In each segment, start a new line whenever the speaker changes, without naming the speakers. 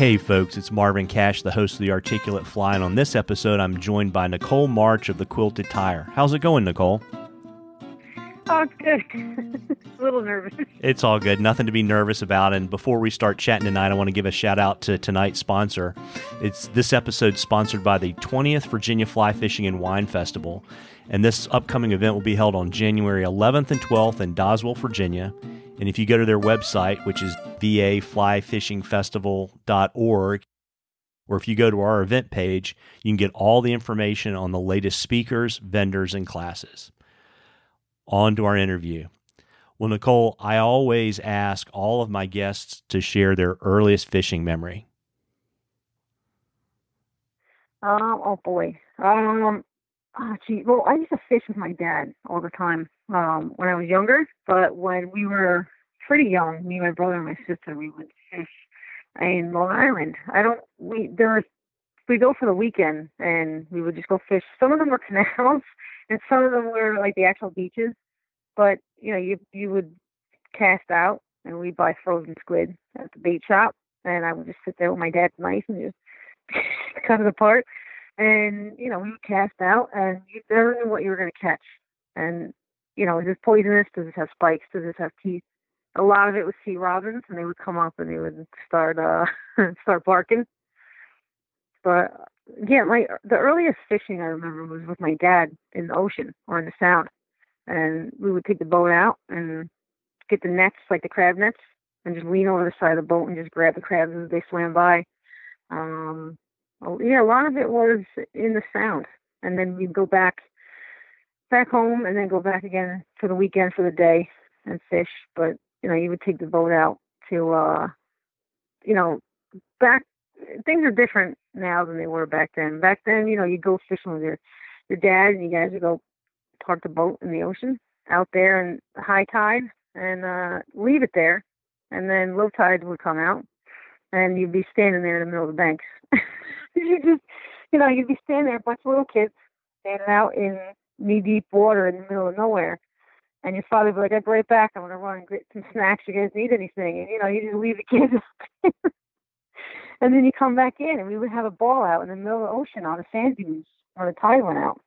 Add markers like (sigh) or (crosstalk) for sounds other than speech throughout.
Hey, folks, it's Marvin Cash, the host of The Articulate Fly, and on this episode, I'm joined by Nicole March of the Quilted Tyer. How's it going, Nicole?
Oh, good. (laughs) a little nervous.
It's all good. Nothing to be nervous about. And before we start chatting tonight, I want to give a shout out to tonight's sponsor. It's this episode sponsored by the 20th Virginia Fly Fishing and Wine Festival. And this upcoming event will be held on January 11th and 12th in Doswell, Virginia. And if you go to their website, which is vaflyfishingfestival.org, or if you go to our event page, you can get all the information on the latest speakers, vendors, and classes. On to our interview. Well, Nicole, I always ask all of my guests to share their earliest fishing memory.
Um, oh boy. Um, oh, gee. Well, I used to fish with my dad all the time um, when I was younger. But when we were pretty young, me, my brother, and my sister, we would fish in Long Island. I don't. We there was we go for the weekend and we would just go fish. Some of them were (laughs) canals and some of them were like the actual beaches. But you know, you you would cast out and we'd buy frozen squid at the bait shop, and I would just sit there with my dad's knife and just (laughs) cut it apart. And you know, we would cast out, and you never knew what you were going to catch. And you know, is this poisonous? Does this have spikes? Does this have teeth? A lot of it was sea robins, and they would come up and they would start uh (laughs) start barking. But yeah, my the earliest fishing I remember was with my dad in the ocean or in the sound, and we would take the boat out and get the nets like the crab nets and just lean over the side of the boat and just grab the crabs as they swam by. Um, yeah, a lot of it was in the sound, and then we'd go back back home and then go back again for the weekend for the day and fish. But you know, you would take the boat out to, uh, you know, back. Things are different now than they were back then. Back then, you know, you go fishing with your your dad, and you guys would go park the boat in the ocean out there in high tide and uh leave it there, and then low tide would come out, and you'd be standing there in the middle of the banks. (laughs) you just, you know, you'd be standing there, a bunch of little kids standing out in knee deep water in the middle of nowhere. And your father would be like, I'll be right back. I'm going to run and get some snacks. You guys need anything? And, you know, you just leave the kids. (laughs) and then you come back in, and we would have a ball out in the middle of the ocean on the sand dunes when the tide went out.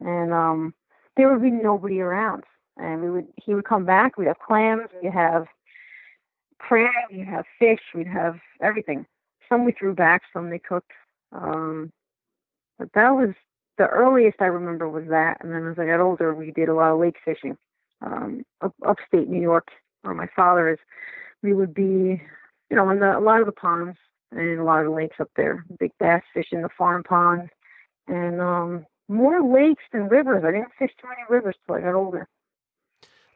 And um there would be nobody around. And we would he would come back, we'd have clams, we'd have crab, we'd have fish, we'd have everything. Some we threw back, some they cooked. Um but that was the earliest I remember was that, and then as I got older, we did a lot of lake fishing, um, up, upstate New York, where my father is. We would be, you know, in the, a lot of the ponds and a lot of the lakes up there, big bass fishing, the farm ponds, and um, more lakes than rivers. I didn't fish too many rivers till I got older.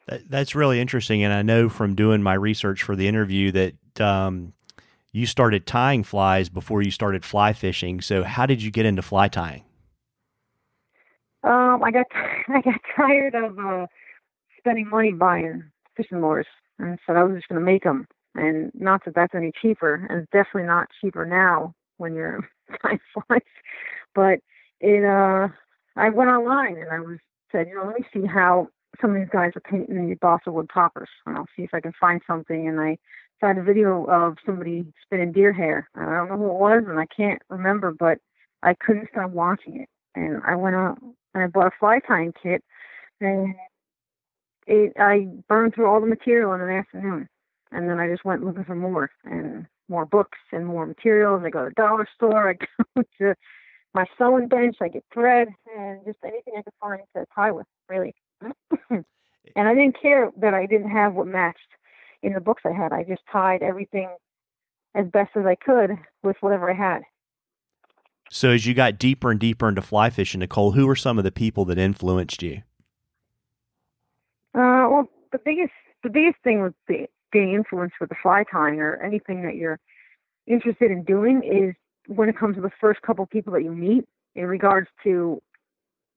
That, that's really interesting, and I know from doing my research for the interview that um, you started tying flies before you started fly fishing. So, how did you get into fly tying?
Um, I got (laughs) I got tired of uh, spending money buying fishing lures, and so I was just going to make them. And not that that's any cheaper, and it's definitely not cheaper now when you're (laughs) buying flies. But it, uh, I went online and I was said, you know, let me see how some of these guys are painting these balsa wood toppers, and I'll see if I can find something. And I found a video of somebody spinning deer hair. And I don't know who it was, and I can't remember, but I couldn't stop watching it. And I went out and I bought a fly tying kit, and it I burned through all the material in an afternoon, and then I just went looking for more and more books and more materials. I go to the dollar store, (laughs) I go to my sewing bench, I get thread and just anything I could find to tie with, really. (clears throat) and I didn't care that I didn't have what matched in the books I had. I just tied everything as best as I could with whatever I had.
So as you got deeper and deeper into fly fishing, Nicole, who were some of the people that influenced you?
Uh, well, the biggest the biggest thing with the, being influenced with the fly tying or anything that you're interested in doing is when it comes to the first couple people that you meet in regards to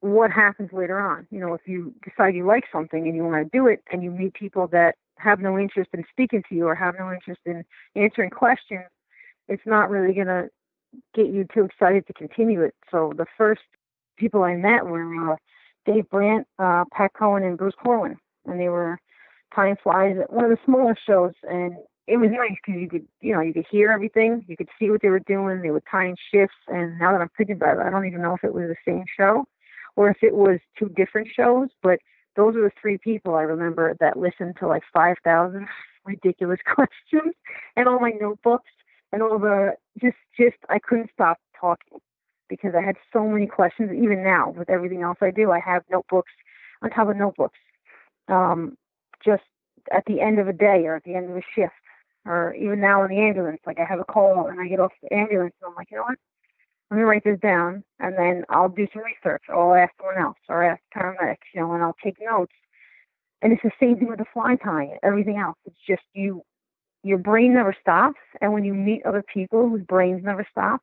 what happens later on. You know, if you decide you like something and you want to do it, and you meet people that have no interest in speaking to you or have no interest in answering questions, it's not really going to get you too excited to continue it. So the first people I met were uh, Dave Brandt, uh, Pat Cohen, and Bruce Corwin, and they were tying flies at one of the smaller shows. And it was nice because you could, you know, you could hear everything, you could see what they were doing. They were time shifts, and now that I'm thinking about it, I don't even know if it was the same show or if it was two different shows. But those are the three people I remember that listened to like five thousand (laughs) ridiculous (laughs) questions and all my notebooks and all the just just I couldn't stop talking because I had so many questions. Even now, with everything else I do, I have notebooks on top of notebooks. Um, just at the end of a day or at the end of a shift, or even now in the ambulance, like I have a call and I get off the ambulance and I'm like, you know what? Let me write this down and then I'll do some research or I'll ask someone else or ask paramedics, you know, and I'll take notes. And it's the same thing with the fly tying, everything else. It's just you, your brain never stops. And when you meet other people whose brains never stop,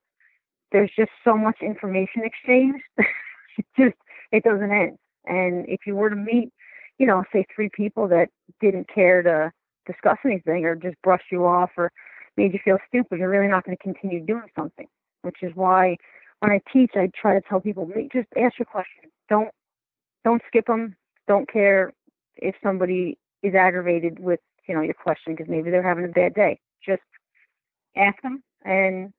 there's just so much information exchange. (laughs) it just, it doesn't end. And if you were to meet, you know, say three people that didn't care to discuss anything or just brush you off or made you feel stupid, you're really not going to continue doing something. Which is why when I teach, I try to tell people just ask your questions. Don't don't skip them. Don't care if somebody is aggravated with you know your question because maybe they're having a bad day. Just ask them and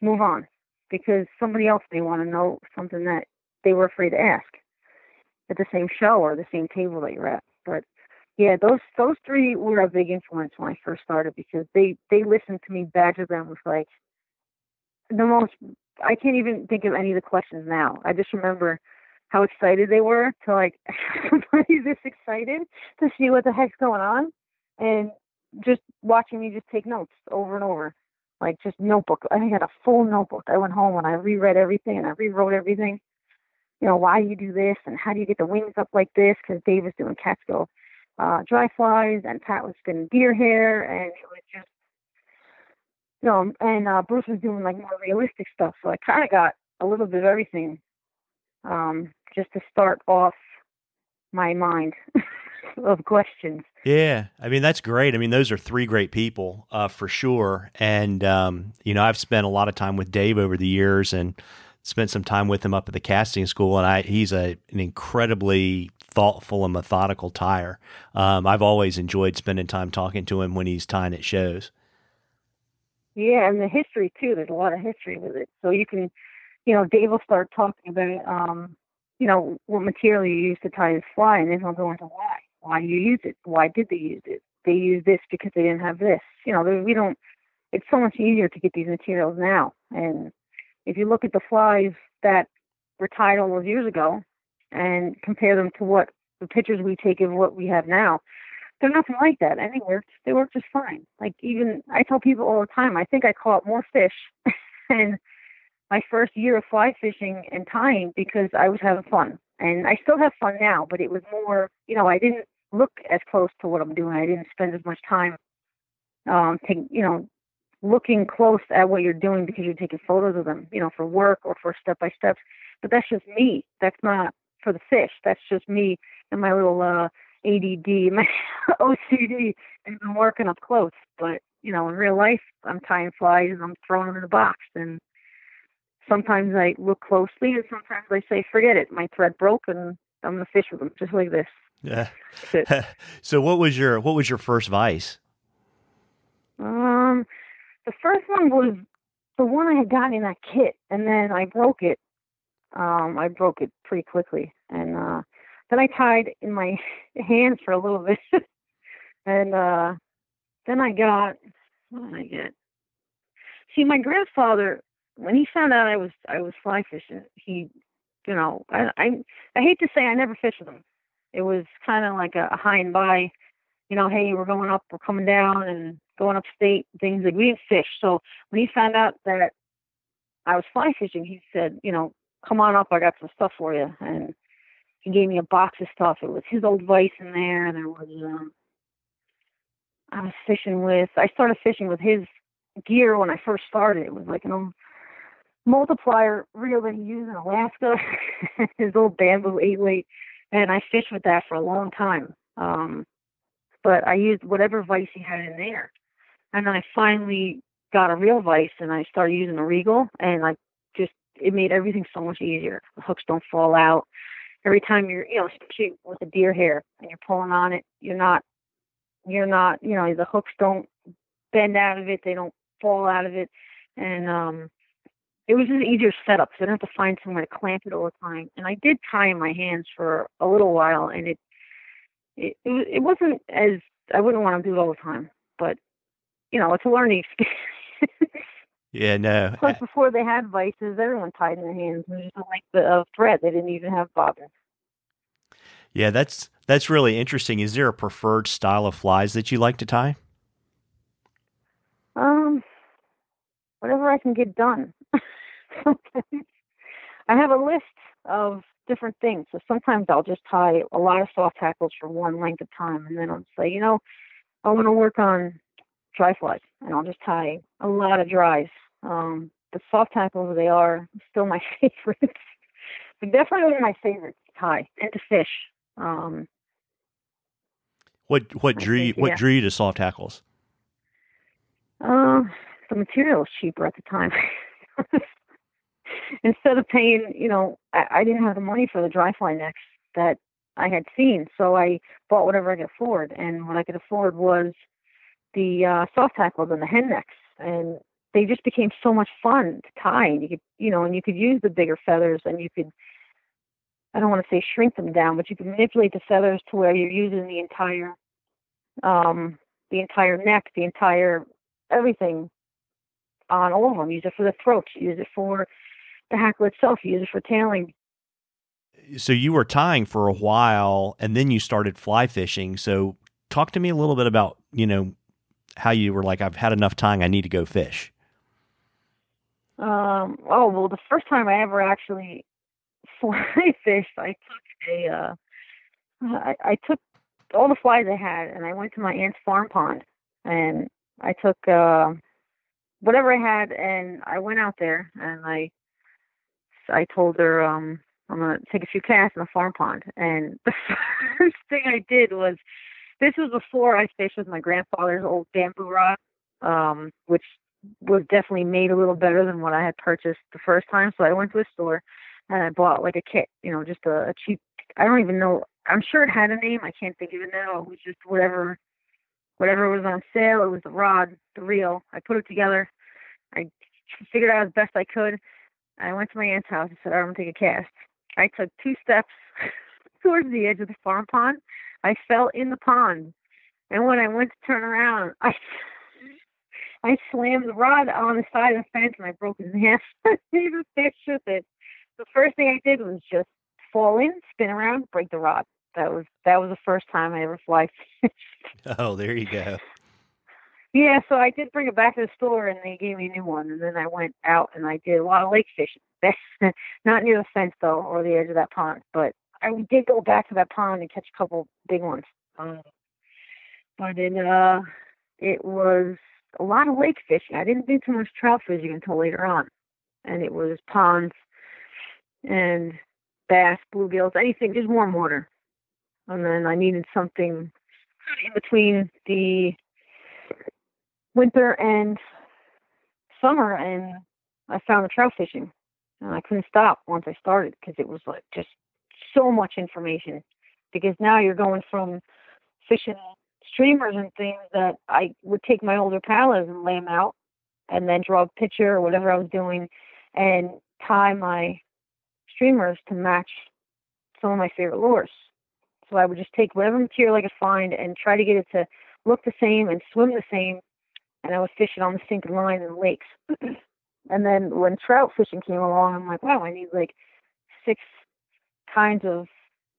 move on because somebody else may want to know something that they were afraid to ask at the same show or the same table that you're at. But yeah, those those three were a big influence when I first started because they they listened to me badger them with like the most. I can't even think of any of the questions now. I just remember how excited they were to like (laughs) everybody this excited to see what the heck's going on, and just watching me just take notes over and over, like just notebook. I had a full notebook. I went home and I reread everything and I rewrote everything. You know why you do this and how do you get the wings up like this? Because Dave was doing Catskill uh, dry flies, and Pat was spinning deer hair, and it was just, you know, and uh, Bruce was doing like more realistic stuff. So I kind of got a little bit of everything, um, just to start off my mind (laughs) of questions.
Yeah, I mean that's great. I mean those are three great people uh, for sure. And um, you know I've spent a lot of time with Dave over the years, and spent some time with him up at the casting school, and I he's a an incredibly thoughtful and methodical tyer. Um, I've always enjoyed spending time talking to him when he's tying at shows.
Yeah, and the history too. There's a lot of history with it, so you can, you know, Dave will start talking about, um, you know, what material you use to tie his fly, and then he'll go into why. Why do you use it? Why did they use it? They use this because they didn't have this. You know, we don't. It's so much easier to get these materials now, and if you look at the flies that were tied all those years ago and compare them to what the pictures we take of what we have now, they're nothing like that. And they work. They worked just fine. Like even I tell people all the time, I think I caught more fish (laughs) in my first year of fly fishing and tying because I was having fun. And I still have fun now, but it was more, you know, I didn't look as close to what I'm doing. I didn't spend as much time um take, you know, looking close at what you're doing because you're taking photos of them, you know, for work or for step by steps. But that's just me. That's not for the fish. That's just me and my little uh ADD, (laughs) my OCD, and I'm working up close. But you know, in real life, I'm tying flies and I'm throwing them in a box. And sometimes I look closely, and sometimes I say, "Forget it, my thread broke, and I'm gonna fish with them just like this."
Yeah. (laughs) so, what was your what was your first vice?
Um, the first one was the one I had gotten in that kit, and then I broke it. Um, I broke it pretty quickly, and uh, then I tied in my (laughs) hands for a little bit, (laughs) and uh, then I got what did I get? See, my grandfather, when he found out I was I was fly fishing, he, you know, I I, I hate to say I never fished with him. It was kind of like a, high and by, you know, hey, we're going up, we're coming down, and going upstate, things like we didn't fish. So when he found out that I was fly fishing, he said, you know, come on up, I got some stuff for you. And he gave me a box of stuff. It was his old vice in there. And there was um I was fishing with I started fishing with his gear when I first started. It was like an old multiplier reel that he used in Alaska, (laughs) his old bamboo eight weight, and I fished with that for a long time. Um, but I used whatever vise he had in there. And then I finally got a real vise and I started using a Regal and I just it made everything so much easier. The hooks don't fall out. Every time you're you know, especially with the deer hair and you're pulling on it, you're not you're not you know, the hooks don't bend out of it, they don't fall out of it, and um, it was just an easier setup. So I didn't have to find somewhere to clamp it all the time. And I did tie in my hands for a little while, and it it it, it wasn't as I wouldn't want to do it all the time, but you know, it's a learning (laughs) experience.
yeah, no.
Plus, before they had vices, everyone tied in their hands. It was just like the uh, thread. They didn't even have bobbins.
Yeah, that's that's really interesting. Is there a preferred style of flies that you like to tie?
Um, whatever I can get done. (laughs) I have a list of different things. So sometimes I'll just tie a lot of soft hackles for one length of time, and then I'll say, you know, I want to work on dry flies, and I'll just tie a lot of dries. Um, the soft hackles, they are still my (laughs) favorites. but definitely my favorite to tie and to fish. Um,
what what drew you, what drew you to soft hackles?
Uh, the material was cheaper at the time. (laughs) Instead of paying, you know, I, I didn't have the money for the dry fly necks that I had seen, so I bought whatever I could afford, and what I could afford was the uh, soft hackles and the hen necks, and they just became so much fun to tie. And you could, you know, and you could use the bigger feathers, and you could I don't want to say shrink them down, but you can manipulate the feathers to where you're using the entire um the entire neck, the entire everything on all of them. Use it for the throat, use it for the hackle itself, use it for tailing.
So you were tying for a while and then you started fly fishing. So talk to me a little bit about, you know, how you were like, I've had enough tying, I need to go fish.
Um, oh well the first time I ever actually (laughs) fly fish, I took a, uh, I, I took all the flies I had and I went to my aunt's farm pond and I took uh, whatever I had and I went out there and I, I told her um, I'm gonna take a few casts in the farm pond and (laughs) the first thing I did was this was before I fished with my grandfather's old bamboo rod, um, which was definitely made a little better than what I had purchased the first time. So I went to a store and I bought like a kit, you know, just a, a cheap. I don't even know. I'm sure it had a name. I can't think of it now. It was just whatever, whatever was on sale. It was the rod, the reel. I put it together. I figured out as best I could. I went to my aunt's house and said, I'm gonna take a cast. I took two steps (laughs) towards the edge of the farm pond. I fell in the pond, and when I went to turn around, (laughs) I I slammed the rod on the side of the fence and I broke it in half. (laughs) I even with it the first thing I did was just fall in, spin around, break the rod. That was that was the first time I ever fly.
Oh, there you go.
Yeah, so I did bring it back to the store and they gave me a new one and then I went out and I did a lot of lake fishing. (laughs) Not near the fence though or the edge of that pond, but I did go back to that pond and catch a couple big ones. Um, but it uh it was a lot of lake fishing. I didn't do too much trout fishing until later on. And it was ponds and bass, bluegills, anything, just warm water. And then I needed something in between the winter and summer, and I found the trout fishing. And I couldn't stop once I started because it was like just so much information. Because now you're going from fishing streamers and things that I would take my older paddlers and lay them out and then draw a picture or whatever I was doing and tie my streamers to match some of my favorite lures. So I would just take whatever material I could find and try to get it to look the same and swim the same, and I was fishing on the sinking line in lakes. (clears throat) and then when trout fishing came along, I'm like, wow, I need like six kinds of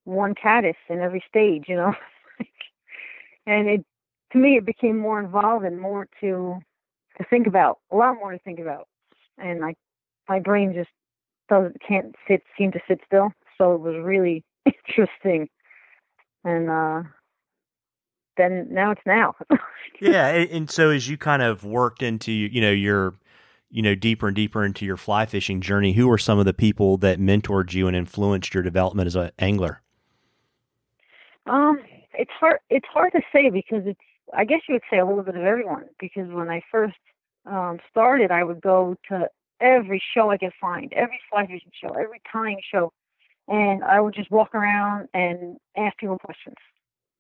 one caddis in every stage, you know. (laughs) and it to me it became more involved and more to to think about, a lot more to think about. And I my brain just doesn't can't sit seem to sit still. So it was really (laughs) interesting. And uh then now it's now. (laughs)
yeah, and so as you kind of worked into you know your you know deeper and deeper into your fly fishing journey, who were some of the people that mentored you and influenced your development as an angler?
Um, it's hard. It's hard to say because it's. I guess you would say a little bit of everyone because when I first um, started, I would go to every show I could find, every fly fishing show, every tying show, and I would just walk around and ask people questions.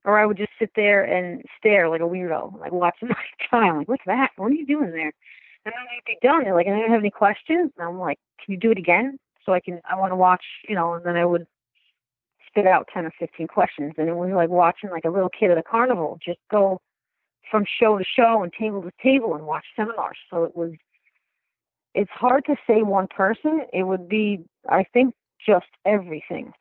Or I would just sit there and stare like a weirdo, like watching (laughs) my child. Like, what's that? What are you doing there? And then they'd be done. They're like, I don't have any questions. And I'm like, can you do it again? So I can, I want to watch, you know, and then I would spit out 10 or 15 questions. And it was like watching like a little kid at a carnival just go from show to show and table to table and watch seminars. So it was, it's hard to say one person. It would be, I think, just everything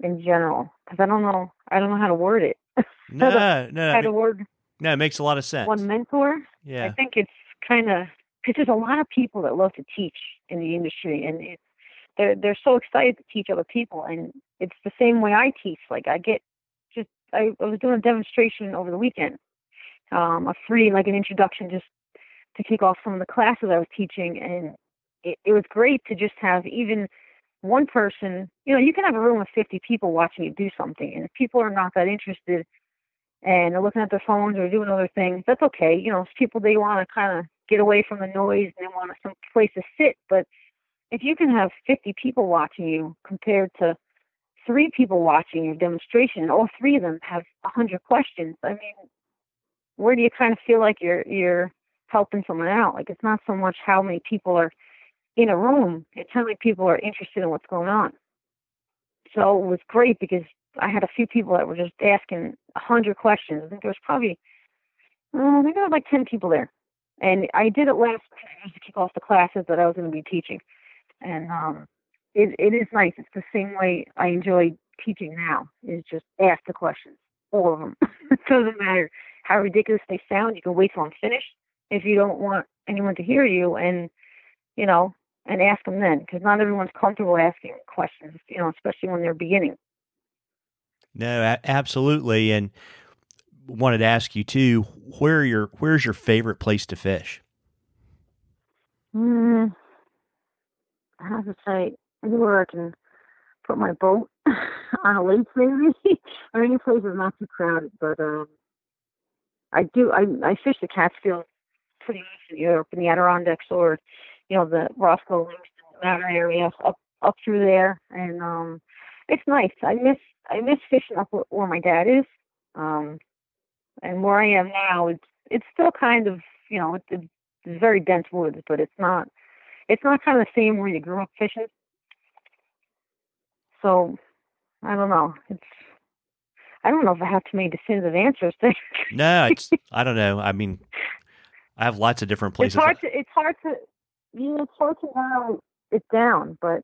in general. Because I don't know, I don't know how to word it. (laughs)
No, no,
how to word
no, it makes a lot of sense.
one mentor.
yeah,
I think it's kind of because there's a lot of people that love to teach in the industry, and it, they're they're so excited to teach other people, and it's the same way I teach. Like I get just I, I was doing a demonstration over the weekend, um, a free like an introduction just to kick off some of the classes I was teaching, and it, it was great to just have even one person. You know, you can have a room of 50 people watching you do something, and if people are not that interested and they're looking at their phones or doing other things, that's okay. You know, people they want to kind of get away from the noise and they want some place to sit. But if you can have 50 people watching you compared to three people watching your demonstration, and all three of them have 100 questions, I mean, where do you kind of feel like you're you're helping someone out? Like it's not so much how many people are in a room; it's how many people are interested in what's going on. So it was great because I had a few people that were just asking a hundred questions. I think there was probably, uh, I think there was like ten people there, and I did it last to kick off the classes that I was going to be teaching, and um, it it is nice. It's the same way I enjoy teaching now. Is just ask the questions, all of them. (laughs) it doesn't matter how ridiculous they sound. You can wait till I'm finished if you don't want anyone to hear you, and you know, and ask them then, because not everyone's comfortable asking questions. You know, especially when they're beginning.
no, a- absolutely. And wanted to ask you too, where your where's your favorite place to fish?
Mm, I have to say, anywhere I can put my boat (laughs) on a lake, maybe, (laughs) or any place that's not too crowded. But um, I do. I I fish the Catskill pretty often, either up in the Adirondacks or, you know, the Roscoe Livingston Manor area, up up through there, and um, it's nice. I miss I miss fishing up where, where my dad is, um, and where I am now. It's it's still kind of you know it's, it's very dense woods, but it's not it's not kind of the same where you grew up fishing. So I don't know. It's I don't know if I have too many definitive answers. There.
No, it's (laughs) I don't know. I mean, I have lots of different places.
It's hard to it's hard to you know, it's hard to narrow it down, but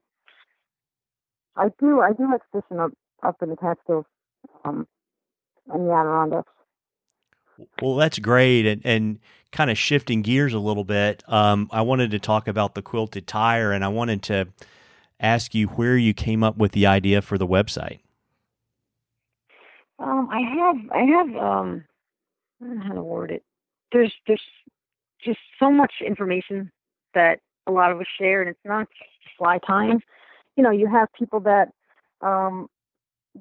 I do I do like fishing up up in the Catskills, um, and the Adirondacks.
Well, that's great, and and kind of shifting gears a little bit. Um, I wanted to talk about the quilted tyer, and I wanted to ask you where you came up with the idea for the website.
Um, I have I have um I don't know how to word it. There's there's just so much information that a lot of us share and it's not fly time. You know, you have people that um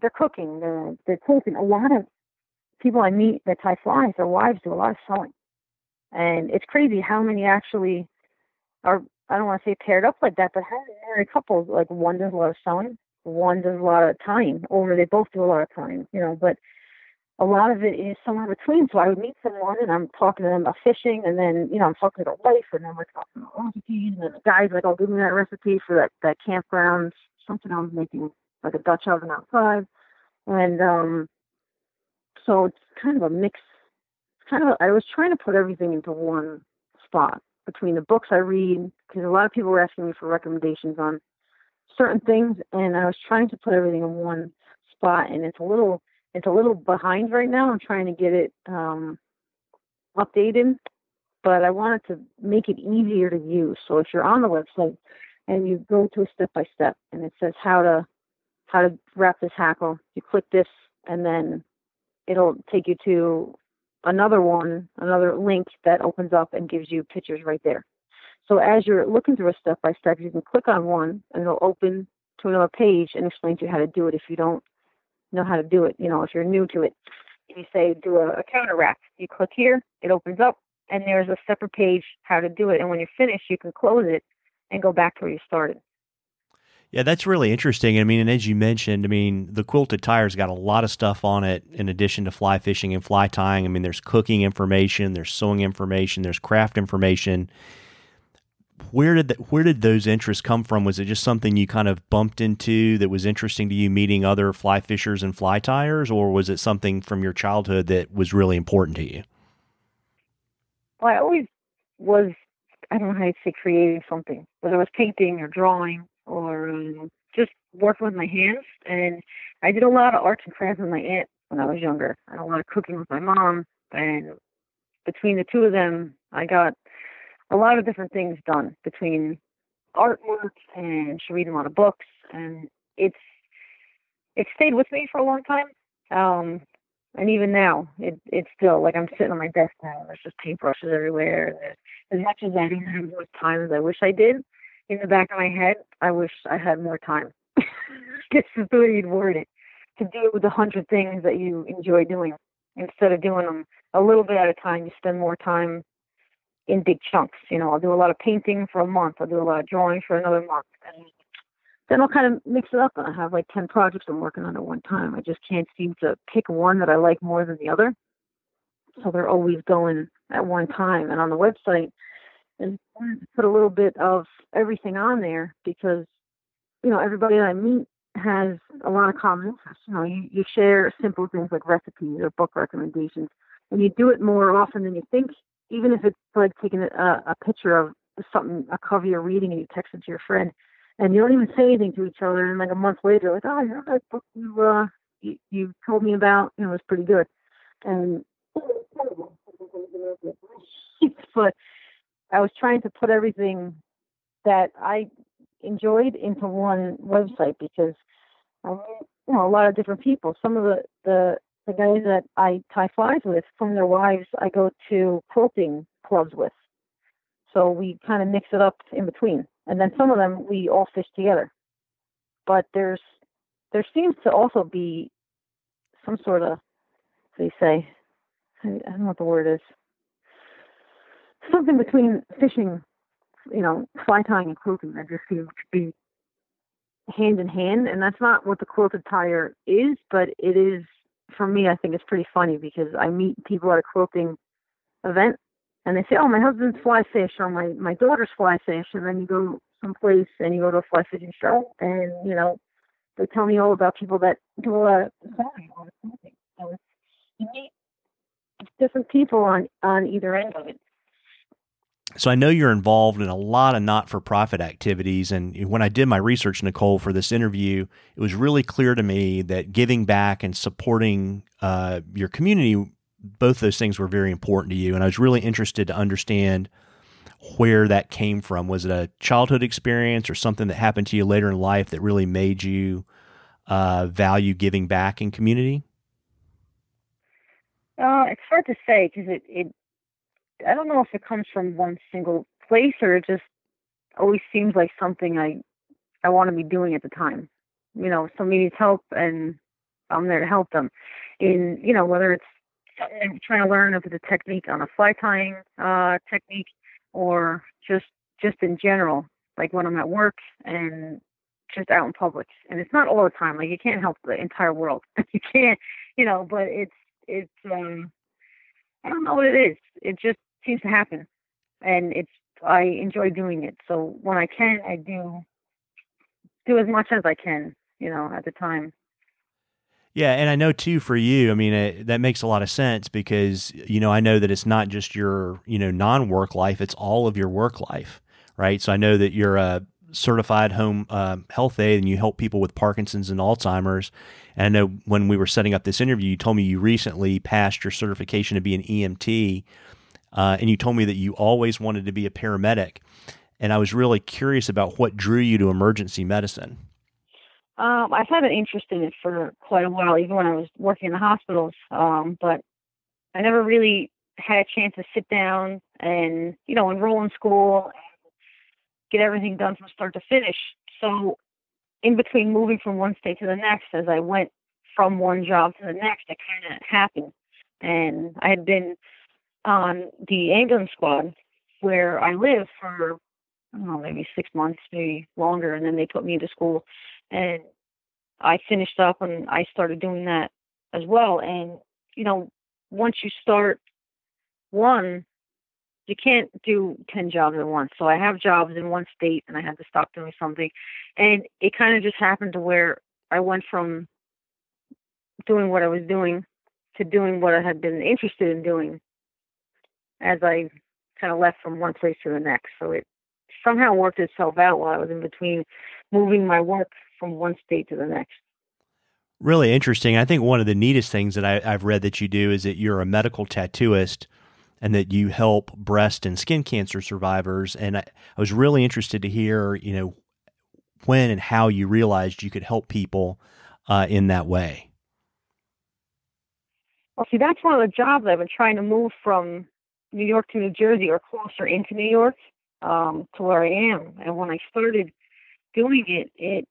they're cooking, they're they're cooking. A lot of people I meet that tie flies, their wives do a lot of sewing. And it's crazy how many actually are I don't want to say paired up like that, but how many married couples like one does a lot of sewing, one does a lot of tying, or they both do a lot of tying, you know, but a lot of it is somewhere between. So I would meet someone and I'm talking to them about fishing and then, you know, I'm talking to their wife and then we're talking about recipes and then the guy's like, Oh, give me that recipe for that, that campground, something I was making like a Dutch oven outside. And um so it's kind of a mix kind of I was trying to put everything into one spot between the books I read, because a lot of people were asking me for recommendations on certain things, and I was trying to put everything in one spot, and it's a little it's a little behind right now. I'm trying to get it um, updated, but I wanted to make it easier to use. So if you're on the website and you go to a step by step, and it says how to how to wrap this hackle, you click this, and then it'll take you to another one, another link that opens up and gives you pictures right there. So as you're looking through a step by step, you can click on one and it'll open to another page and explain to you how to do it if you don't know how to do it. You know, if you're new to it, you say do a, a counter wrap, you click here, it opens up, and there's a separate page how to do it. And when you're finished, you can close it and go back to where you started.
Yeah, that's really interesting. I mean, and as you mentioned, I mean, the quilted tyer's got a lot of stuff on it in addition to fly fishing and fly tying. I mean, there's cooking information, there's sewing information, there's craft information. Where did the, where did those interests come from? Was it just something you kind of bumped into that was interesting to you, meeting other fly fishers and fly tyers, or was it something from your childhood that was really important to you?
Well, I always was. I don't know how to say creating something, whether it was painting or drawing or um, just working with my hands. And I did a lot of arts and crafts with my aunt when I was younger, and a lot of cooking with my mom. And between the two of them, I got a lot of different things done between artwork and she read a lot of books. And it's it stayed with me for a long time. Um, and even now, it it's still like I'm sitting on my desk now. There's just paintbrushes everywhere. As much as I don't have as much time as I wish I did, in the back of my head, I wish I had more time. (laughs) this is the way you'd word it. To do the hundred things that you enjoy doing. Instead of doing them a little bit at a time, you spend more time in big chunks. You know, I'll do a lot of painting for a month, I'll do a lot of drawing for another month. And then I'll kind of mix it up and I have like 10 projects I'm working on at one time. I just can't seem to pick one that I like more than the other. So they're always going at one time. And on the website, and put a little bit of everything on there because you know everybody that I meet has a lot of common interests. You know, you, you share simple things like recipes or book recommendations, and you do it more often than you think. Even if it's like taking a, a picture of something, a cover you're reading, and you text it to your friend, and you don't even say anything to each other, and like a month later, like, oh, you that book you uh you, you told me about, you know, was pretty good, and (laughs) but I was trying to put everything that I enjoyed into one website because I you know a lot of different people. Some of the the the guys that I tie flies with, from their wives, I go to quilting clubs with. So we kind of mix it up in between, and then some of them we all fish together. But there's there seems to also be some sort of they say I don't know what the word is something between fishing, you know, fly tying and quilting that just seems to be hand in hand. And that's not what the quilted tyer is, but it is for me. I think it's pretty funny because I meet people at a quilting event and they say, "Oh, my husband's fly fish or my my daughter's fly fish," and then you go someplace and you go to a fly fishing show and you know they tell me all about people that do a lot of flying or you meet different people on on either end of it.
So I know you're involved in a lot of not-for-profit activities, and when I did my research, Nicole, for this interview, it was really clear to me that giving back and supporting uh, your community, both those things were very important to you. And I was really interested to understand where that came from. Was it a childhood experience or something that happened to you later in life that really made you uh, value giving back in community?
Uh, it's hard to say because it, it I don't know if it comes from one single place or it just always seems like something I I want to be doing at the time. You know, somebody needs help and I'm there to help them. In you know, whether it's trying to learn if it's a technique on a fly tying uh, technique or just just in general, like when I'm at work and just out in public. And it's not all the time. Like you can't help the entire world. (laughs) you can't, you know. But it's it's um I don't know what it is. It just seems to happen, and it's I enjoy doing it. So when I can, I do do as much as I can, you know, at the time.
Yeah, and I know too for you. I mean, it, that makes a lot of sense because you know I know that it's not just your you know non-work life; it's all of your work life, right? So I know that you're a certified home uh, health aide and you help people with Parkinson's and Alzheimer's. And I know when we were setting up this interview, you told me you recently passed your certification to be an EMT. Uh, and you told me that you always wanted to be a paramedic. And I was really curious about what drew you to emergency medicine.
Um, I've had an interest in it for quite a while, even when I was working in the hospitals. Um, but I never really had a chance to sit down and, you know, enroll in school and get everything done from start to finish. So, in between moving from one state to the next, as I went from one job to the next, it kind of happened. And I had been on the ambulance squad where I live for I don't know, maybe six months, maybe longer, and then they put me into school, and I finished up and I started doing that as well. And you know, once you start one, you can't do 10 jobs at once. So I have jobs in one state and I had to stop doing something. And it kind of just happened to where I went from doing what I was doing to doing what I had been interested in doing as I kind of left from one place to the next. So it somehow worked itself out while I was in between moving my work from one state to the next.
Really interesting. I think one of the neatest things that I, have read that you do is that you're a medical tattooist and that you help breast and skin cancer survivors. And I, I was really interested to hear, you know, when and how you realized you could help people uh, in that way.
Well, see, that's one of the jobs I've been trying to move from New York to New Jersey or closer into New York um, to where I am. And when I started doing it, it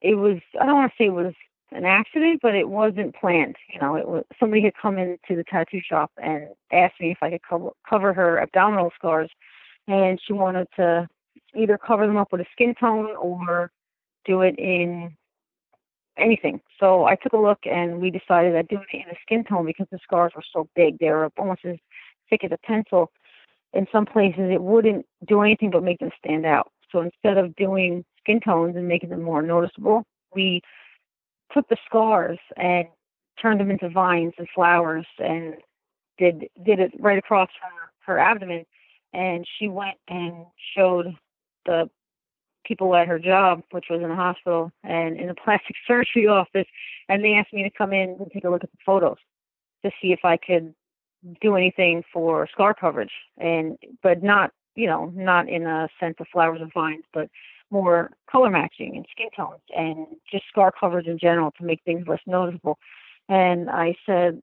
it was I don't want to say it was an accident, but it wasn't planned. You know, it was somebody had come into the tattoo shop and asked me if I could cover, cover her abdominal scars, and she wanted to either cover them up with a skin tone or do it in anything. So I took a look and we decided that doing it in a skin tone because the scars were so big, they were almost as thick as a pencil. In some places, it wouldn't do anything but make them stand out. So instead of doing skin tones and making them more noticeable, we took the scars and turned them into vines and flowers and did did it right across her, her abdomen and she went and showed the people at her job, which was in a hospital and in a (laughs) plastic surgery office, and they asked me to come in and take a look at the photos to see if I could do anything for scar coverage and but not you know not in a sense of flowers and vines but more color matching and skin tones and just scar coverage in general to make things less noticeable. And I said,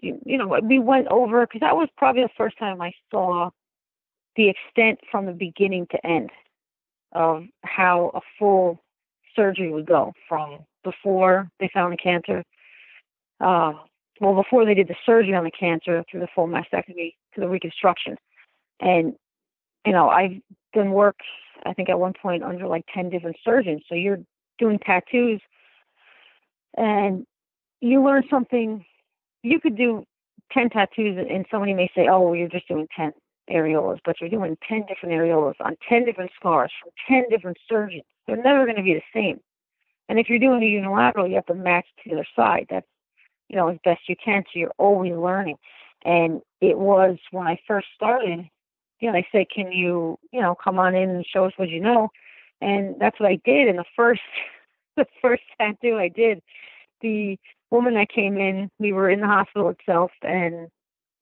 you, you know, we went over because that was probably the first time I saw the extent from the beginning to end of how a full surgery would go from before they found the cancer, uh, well, before they did the surgery on the cancer through the full mastectomy to the reconstruction. And, you know, I've done work I think at one point under like 10 different surgeons. So you're doing tattoos and you learn something. You could do 10 tattoos and somebody may say, oh, well, you're just doing 10 areolas, but you're doing 10 different areolas on 10 different scars from 10 different surgeons. They're never going to be the same. And if you're doing a unilateral, you have to match to the other side. That's, you know, as best you can. So you're always learning. And it was when I first started, you know, they say, can you, you know, come on in and show us what you know? And that's what I did. And the first, (laughs) the first tattoo I did, the woman that came in, we were in the hospital itself, and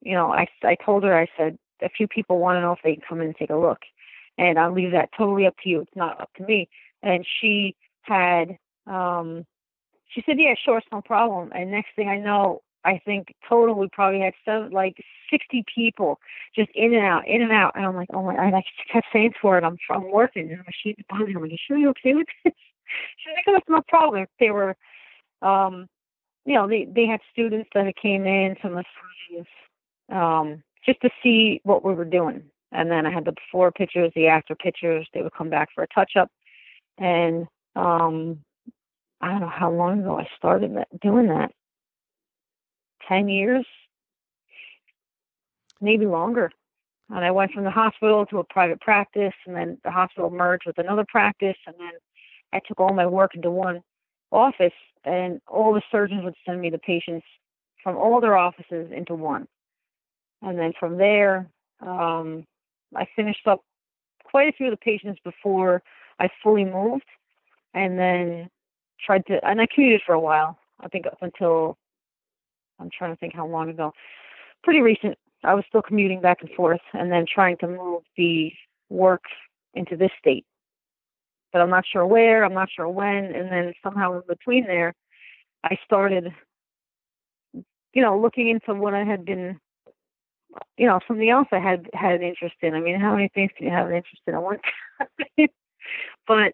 you know, I I told her, I said, a few people want to know if they can come in and take a look, and I'll leave that totally up to you. It's not up to me. And she had, um, she said, yeah, sure, it's no problem. And next thing I know, I think total we probably had seven, like 60 people just in and out, in and out. And I'm like, oh my, and I kept saying to her, I'm, I'm working, and the machine's buzzing. I'm you sure you okay with this? (laughs) She's like, oh, it's no problem. They were, um, you know, they, they had students that came in, some of the students, um, just to see what we were doing. And then I had the before pictures, the after pictures. They would come back for a touch up. And, um, I don't know how long ago I started that, doing that 10 years, maybe longer. And I went from the hospital to a private practice, and then the hospital merged with another practice, and then I took all my work into one office, and all the surgeons would send me the patients from all their offices into one. And then from there, um, I finished up quite a few of the patients before I fully moved, and then tried to, and I commuted for a while. I think up until I'm trying to think how long ago. Pretty recent. I was still commuting back and forth and then trying to move the work into this state. But I'm not sure where, I'm not sure when, and then somehow in between there, I started, you know, looking into what I had been, you know, something else I had had an interest in. I mean, how many things can you have an interest in at one time? (laughs) but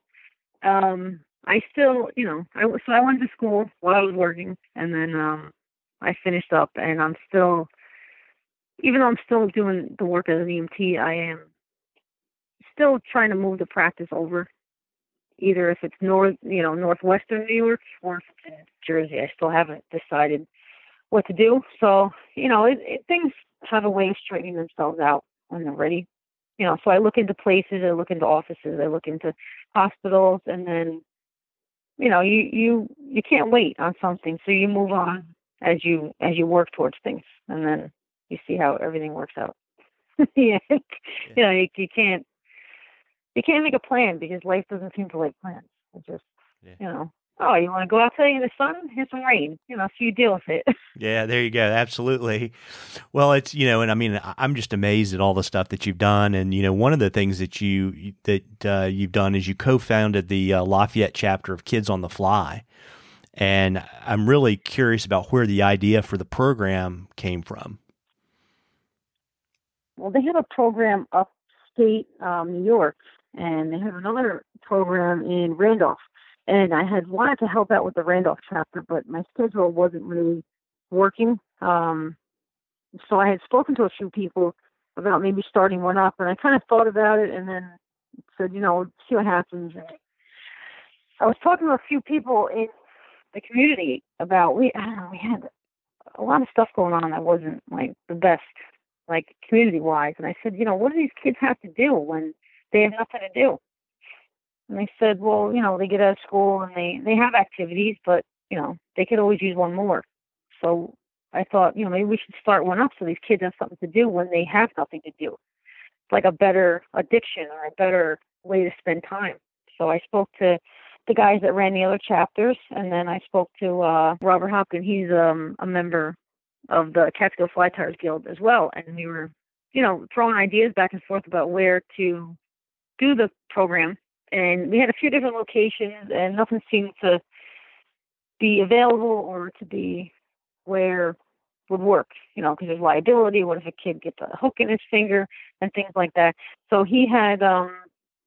um, I still, you know, I so I went to school while I was working, and then um, I finished up, and I'm still, even though I'm still doing the work as an EMT, I am still trying to move the practice over. Either if it's north, you know, northwestern New York, or if it's in Jersey. I still haven't decided what to do. So, you know, it, it, things have a way of straightening themselves out when they're ready. You know, so I look into places, I look into offices, I look into hospitals, and then, you know, you you you can't wait on something, so you move on as you as you work towards things, and then you see how everything works out. (laughs) yeah. you know, you, you can't you can't make a plan because life doesn't seem to like plans. It just yeah. you know, oh, you want to go out today in the sun? Here's some rain. You know, so you deal with it. (laughs)
yeah, there you go. Absolutely. Well, it's you know, and I mean, I'm just amazed at all the stuff that you've done. And you know, one of the things that you that uh, you've done is you co-founded the uh, Lafayette chapter of Kids on the Fly. And I'm really curious about where the idea for the program came from.
Well, they have a program upstate um, New York, and they have another program in Randolph and I had wanted to help out with the Randolph chapter, but my schedule wasn't really working. Um, so I had spoken to a few people about maybe starting one up, and I kind of thought about it, and then said, you know, see what happens. And I was talking to a few people in the community about we, I don't know, we had a lot of stuff going on that wasn't like the best, like community wise. And I said, you know, what do these kids have to do when they have nothing to do? And they said, well, you know, they get out of school and they they have activities, but you know, they could always use one more. So I thought, you know, maybe we should start one up so these kids have something to do when they have nothing to do. It's like a better addiction or a better way to spend time. So I spoke to the guys that ran the other chapters, and then I spoke to uh, Robert Hopkins. He's um, a member of the Catskill Fly Tyers Guild as well, and we were, you know, throwing ideas back and forth about where to do the program and we had a few different locations, and nothing seemed to be available or to be where would work, you know, because there's liability. What if a kid gets a hook in his finger and things like that? So he had um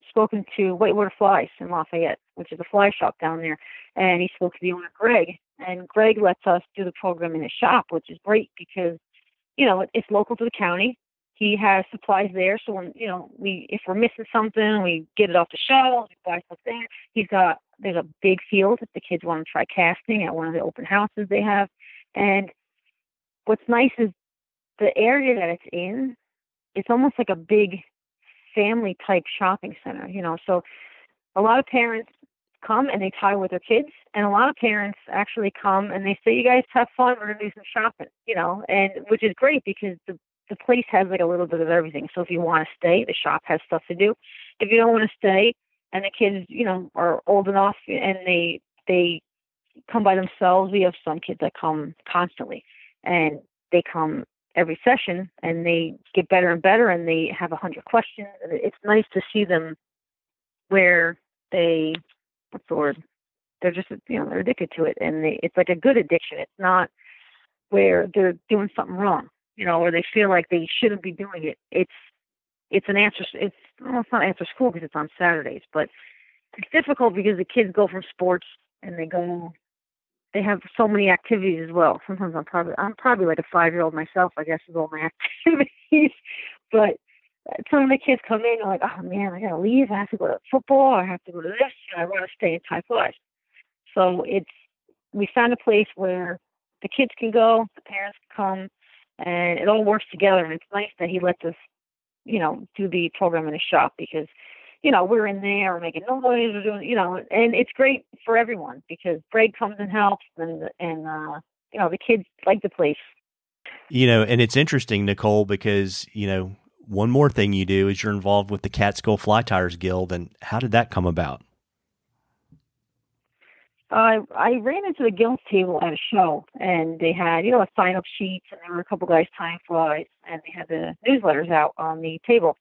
spoken to Whitewater Flies in Lafayette, which is a fly shop down there, and he spoke to the owner Greg, and Greg lets us do the program in his shop, which is great because you know it's local to the county he has supplies there. So when you know we if we're missing something, we get it off the shelves, we buy something. He's got there's a big field if the kids want to try casting at one of the open houses they have. And what's nice is the area that it's in, it's almost like a big family type shopping center, you know. So a lot of parents come and they tie with their kids and a lot of parents actually come and they say you guys have fun we're to do some shopping you know and which is great because the the place has like a little bit of everything. So if you want to stay, the shop has stuff to do. If you don't want to stay, and the kids, you know, are old enough and they they come by themselves, we have some kids that come constantly, and they come every session and they get better and better and they have a hundred questions and it's nice to see them where they what's the word they're just you know they're addicted to it and they, it's like a good addiction it's not where they're doing something wrong you know, or they feel like they shouldn't be doing it. It's it's an answer. It's well, it's not after school because it's on Saturdays, but it's difficult because the kids go from sports and they go. They have so many activities as well. Sometimes I'm probably I'm probably like a five year old myself, I guess, with all my (laughs) activities. but some of the kids come in and like, oh man, I gotta leave. I have to go to football. I have to go to this. I want to stay in flies. So it's we found a place where the kids can go, the parents can come, and it all works together. And it's nice that he lets us, you know, do the program in his shop because, you know, we're in there, we're making noise, we're doing, you know, and it's great for everyone because Greg comes and helps, and and uh, you know, the kids like the place.
You know, and it's interesting, Nicole, because you know, one more thing you do is you're involved with the Catskill Fly Tyers Guild, and how did that come about?
I I ran into the guild table at a show, and they had you know a sign up sheets, and there were a couple guys tying flies, and they had the newsletters out on the table.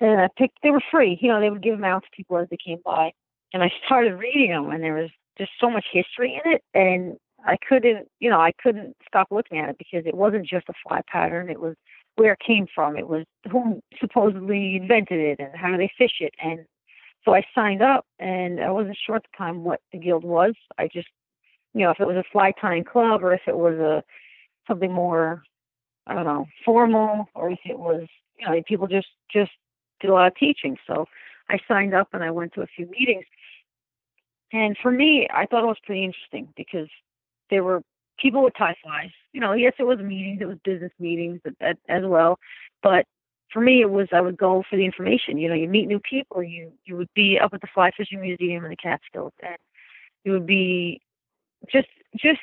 And I picked. They were free, you know. They would give them out to people as they came by, and I started reading them, and there was just so much history in it, and I couldn't, you know, I couldn't stop looking at it because it wasn't just a fly pattern. It was where it came from. It was who supposedly invented it and how they fish it, and so I signed up, and I wasn't sure at the time what the guild was. I just, you know, if it was a fly tying club or if it was a something more, I don't know, formal, or if it was, you know, people just just did a lot of teaching. So I signed up and I went to a few meetings. And for me, I thought it was pretty interesting because there were people with tie flies. You know, yes, it was meetings, it was business meetings as well. But for me, it was I would go for the information. You know, you meet new people. You you would be up at the Fly Fishing Museum in the Catskills, and you would be just just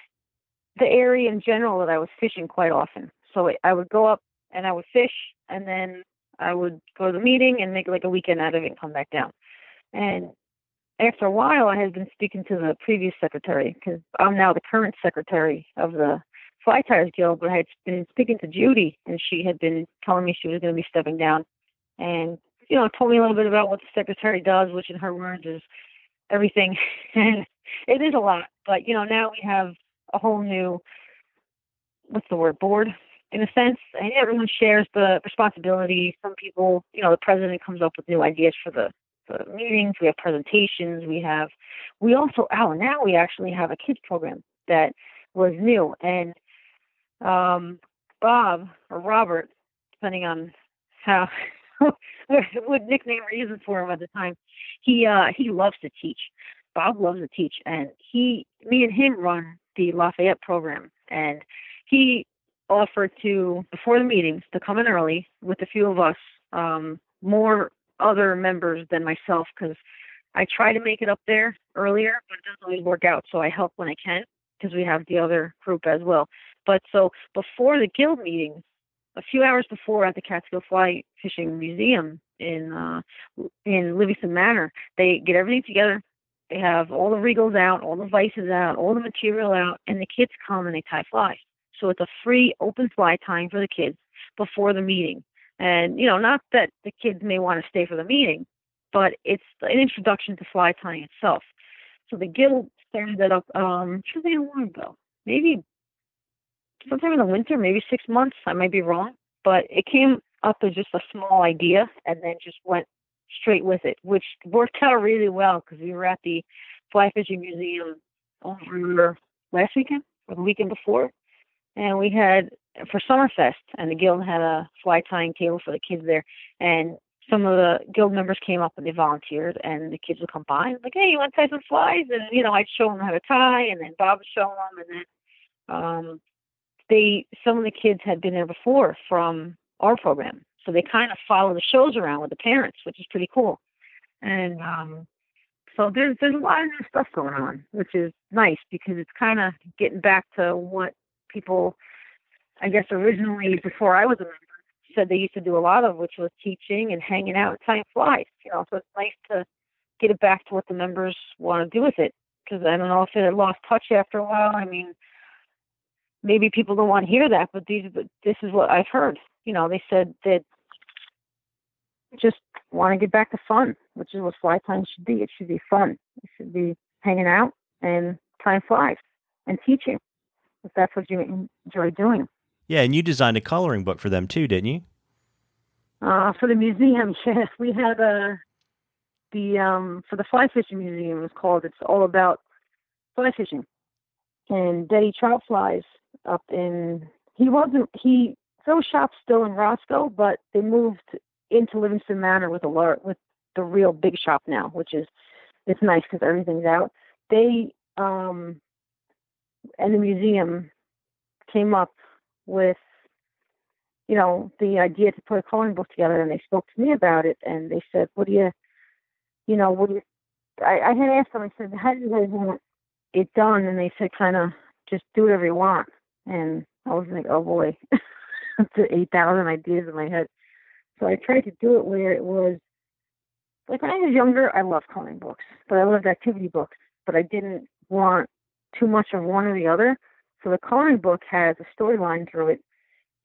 the area in general that I was fishing quite often. So I would go up and I would fish, and then I would go to the meeting and make like a weekend out of it and come back down. And after a while, I had been speaking to the previous secretary because I'm now the current secretary of the Fly Tyers Guild, but I had been speaking to Judy, and she had been telling me she was going to be stepping down, and you know, told me a little bit about what the secretary does, which in her words is everything, (laughs) and it is a lot. But you know, now we have a whole new, what's the word, board in a sense, and everyone shares the responsibility. Some people, you know, the president comes up with new ideas for the, the meetings. We have presentations. We have, we also, oh, now we actually have a kids program that was new, and um, Bob or Robert, depending on how (laughs) what nickname we're using for him at the time, he uh, he loves to teach. Bob loves to teach, and he, me and him run the Lafayette program, and he offered to before the meetings to come in early with a few of us, um, more other members than myself, because I try to make it up there earlier, but it doesn't always work out. So I help when I can because we have the other group as well. But so before the guild meetings, a few hours before at the Catskill Fly Fishing Museum in uh, in Livingston Manor, they get everything together. They have all the regals out, all the vices out, all the material out, and the kids come and they tie flies. So it's a free open fly tying for the kids before the meeting. And you know, not that the kids may want to stay for the meeting, but it's an introduction to fly tying itself. So the guild started that up um sure they long ago. Maybe sometime in the winter, maybe six months. I might be wrong, but it came up as just a small idea and then just went straight with it, which worked out really well because we were at the Fly Fishing Museum over last weekend or the weekend before, and we had for Summerfest, and the guild had a fly tying table for the kids there, and some of the guild members came up and they volunteered, and the kids would come by and like, hey, you want to tie some flies? And you know, I'd show them how to tie, and then Bob would show them, and then um, they some of the kids had been there before from our program, so they kind of follow the shows around with the parents, which is pretty cool. And um, so there's there's a lot of new stuff going on, which is nice because it's kind of getting back to what people, I guess, originally before I was a member said they used to do a lot of, which was teaching and hanging out and tying flies. You know, so it's nice to get it back to what the members want to do with it. Because I don't know if it had lost touch after a while. I mean, maybe people don't want to hear that, but these, but this is what I've heard. You know, they said that just want to get back to fun, which is what fly tying should be. It should be fun. It should be hanging out and tying flies and teaching if that's what you enjoy doing.
Yeah, and you designed a coloring book for them too, didn't you?
Uh, for the museum, (laughs) yes, we had a the um for the fly fishing museum. It's called. It's all about fly fishing, and Dette Trout flies up in. He wasn't he. Those shops still in Roscoe, but they moved into Livingston Manor with a lar- with the real big shop now, which is it's nice because everything's out. They um and the museum came up with you know the idea to put a coloring book together and they spoke to me about it and they said what do you you know what do you i, I had asked them i said how do you guys want it done and they said kind of just do whatever you want and i was like oh boy (laughs) the eight thousand ideas in my head so i tried to do it where it was like when i was younger i loved coloring books but i loved activity books but i didn't want too much of one or the other. So the coloring book has a storyline through it,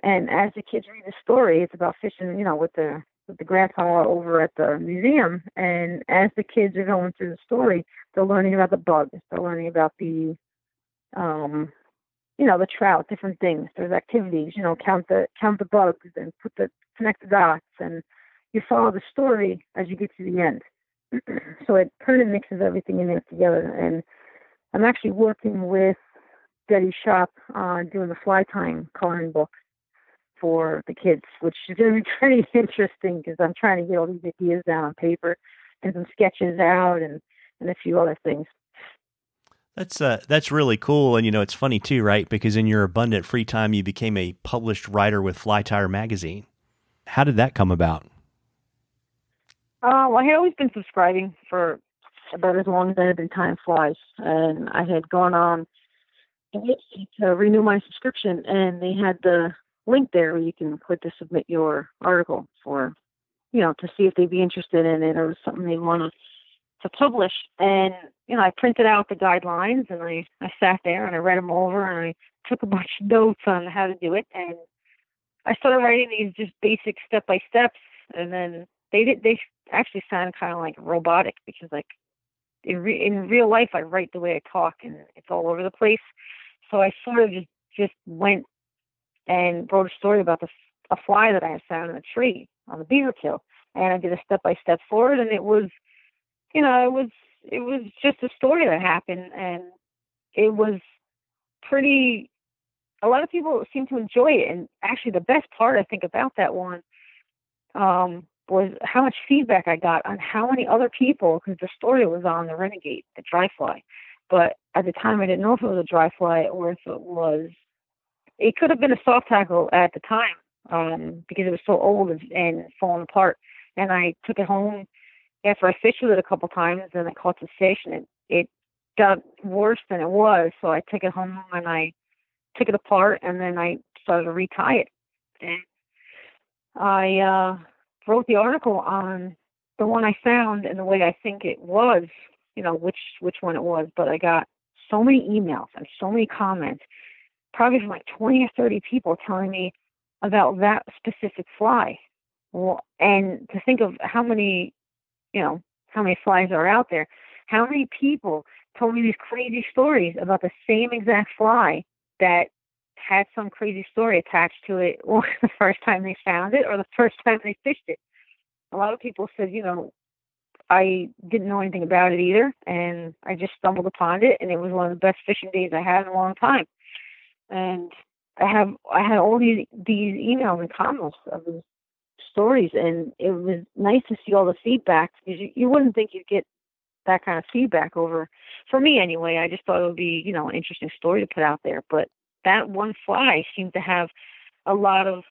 and as the kids read the story, it's about fishing, you know, with the with the grandpa over at the museum. And as the kids are going through the story, they're learning about the bugs. They're learning about the, um, you know, the trout, different things. There's activities, you know, count the count the bugs and put the connect the dots, and you follow the story as you get to the end. (clears throat) so it kind of mixes everything in there together, and I'm actually working with Dette Shop on doing the fly tying coloring book. for the kids, which is going to be (laughs) pretty interesting because I'm trying to get all these ideas down on paper and some sketches out and and a few other things.
That's uh, that's really cool, and you know it's funny too, right? Because in your abundant free time, you became a published writer with Fly Tyer magazine. How did that come about?
Uh, well, I had always been subscribing for about as long as I had been time flies, and I had gone on to renew my subscription, and they had the link there where you can click to submit your article for, you know, to see if they'd be interested in it or something they want to to publish. And you know, I printed out the guidelines and I I sat there and I read them over and I took a (laughs) bunch of notes on how to do it and I started writing these just basic step by steps and then they did they actually sound kind of like robotic because like in re- in real life I write the way I talk and it's all over the place. So I sort of just just went and wrote a story about the a fly that I had found in a tree on the Beaverkill, and I did a step by step forward, and it was, you know, it was it was just a story that happened, and it was pretty. A lot of people seem to enjoy it, and actually, the best part I think about that one um, was how much feedback I got on how many other people, because the story was on the renegade, the dry fly, but at the time I didn't know if it was a dry fly or if it was. It could have been a soft hackle at the time um, because it was so old and, and falling apart. And I took it home after I fished with it a couple times, and I caught the and it it got worse than it was. So I took it home and I took it apart, and then I started to retie it. And I uh, wrote the article on the one I found and the way I think it was, you know, which which one it was. But I got so many emails and so many comments, probably from like 20 or 30 people telling me about that specific fly. Well, and to think of how many, you know, how many flies are out there, how many people told me these crazy stories about the same exact fly that had some crazy story attached to it (laughs) or the first time they found it or the first time they fished it. A lot of people said, you know, I didn't know anything about it either, and I just stumbled upon it, and it was one of the best fishing days I had in a long time. And I have I had all these these emails and comments of these stories, and it was nice to see all the feedback because you, you wouldn't think you'd get that kind of feedback over. For me, anyway, I just thought it would be you know an interesting story to put out there, but that one fly seemed to have a lot of